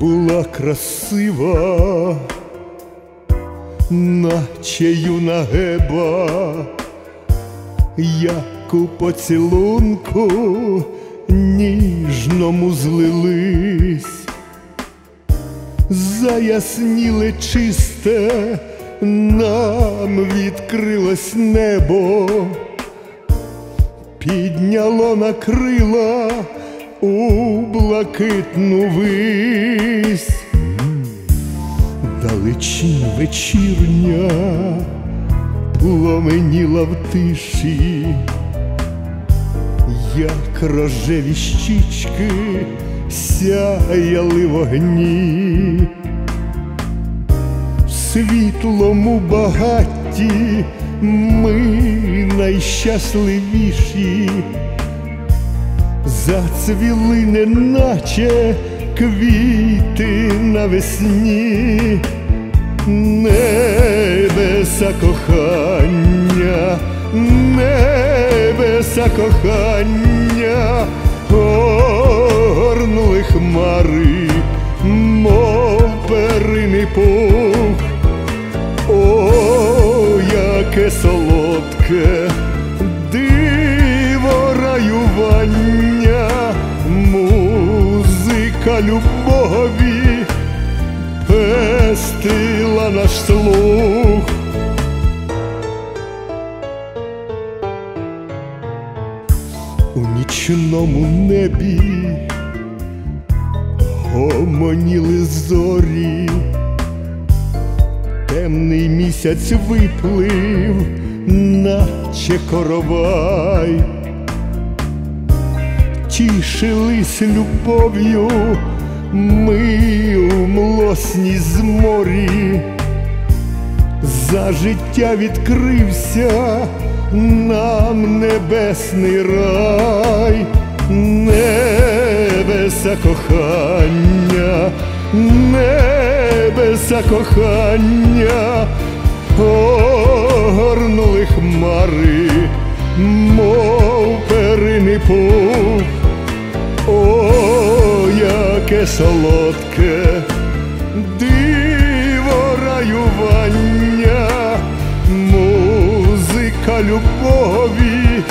була красива, наче юна геба, як у поцілунку ніжному злились, заясніли чисте, нам відкрилось небо, підняло на крила у блакитну вись, далечінь вечірня пломеніла в тиші, як рожеві щічки сяяли вогні, світлому багатті ми найщасливіші зацвіли, неначе квіти навесні, небеса кохання, небеса кохання, горнули хмари, мов перини пух, о, яке солодке любові пестила наш слух. У нічному небі гомоніли зорі, темний місяць виплив, наче коровай, тішились любов'ю ми у млосній зморі, за життя відкрився нам небесний рай, небеса кохання, небеса кохання, огорнули хмари, мов перини пух, яке солодке диво раювання, музика любові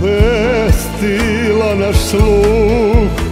пестила наш слух.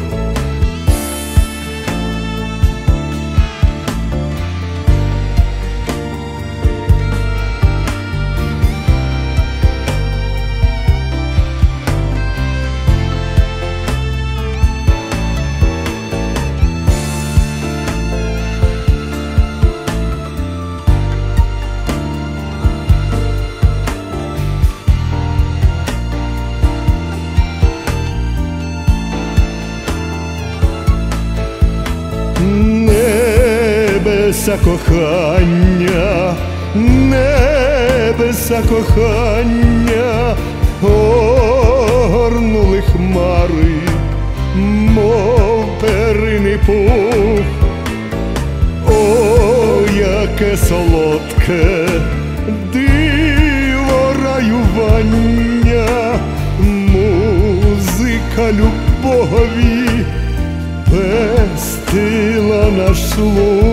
Небеса кохання, небеса кохання, огорнули хмари, мов перини пух, о, яке солодке диво раювання, музика любові пестила наш слух.